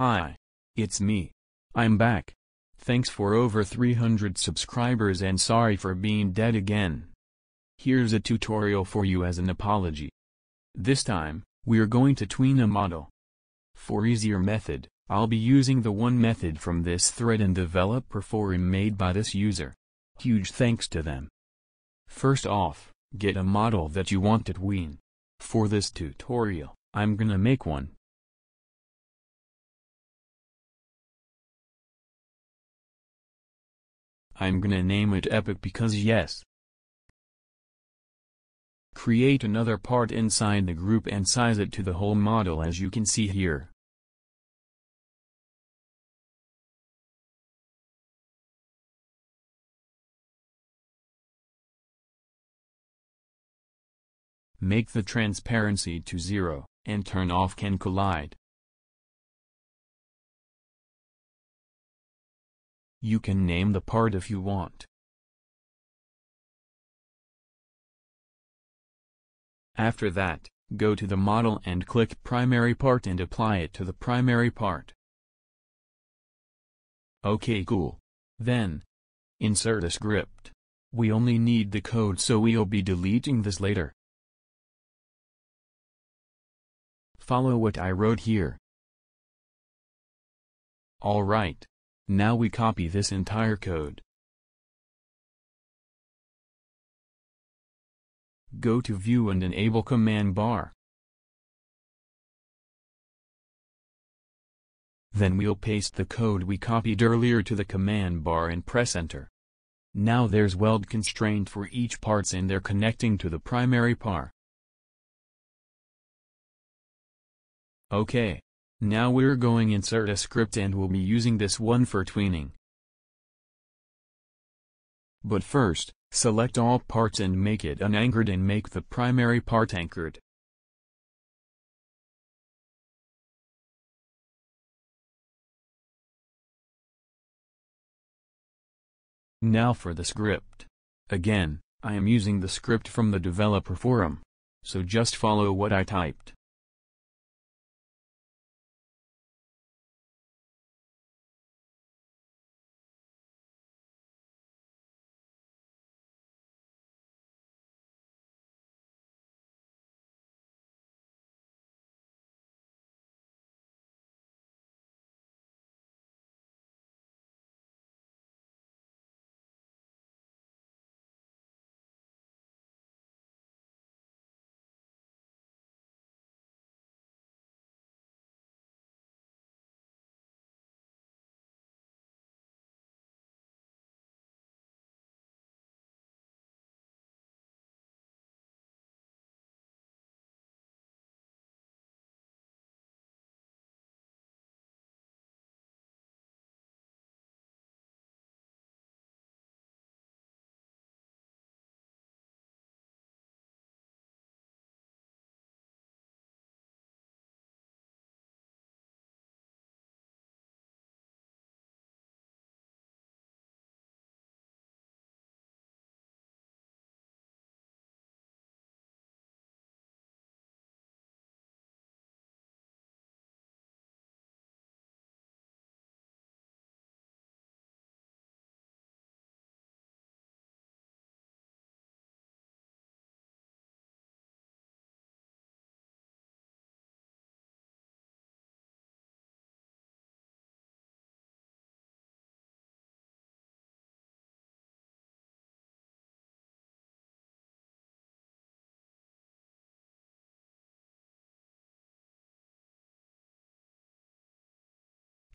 Hi. It's me. I'm back. Thanks for over 300 subscribers and sorry for being dead again. Here's a tutorial for you as an apology. This time, we're going to tween a model. For easier method, I'll be using the one method from this thread and developer forum made by this user. Huge thanks to them. First off, get a model that you want to tween. For this tutorial, I'm gonna make one. I'm gonna name it Epic because yes. Create another part inside the group and size it to the whole model as you can see here. Make the transparency to zero, and turn off can collide. You can name the part if you want. After that, go to the model and click primary part and apply it to the primary part. Okay cool. Then, insert a script. We only need the code so we'll be deleting this later. Follow what I wrote here. Alright. Now we copy this entire code. Go to View and enable Command Bar. Then we'll paste the code we copied earlier to the command bar and press enter. Now there's weld constraint for each parts and they're connecting to the primary par. Okay. Now we're going insert a script and we'll be using this one for tweening. But first, select all parts and make it unanchored and make the primary part anchored. Now for the script. Again, I am using the script from the developer forum. So just follow what I typed.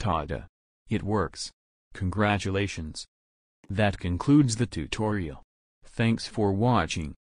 Tada. It works. Congratulations. That concludes the tutorial. Thanks for watching.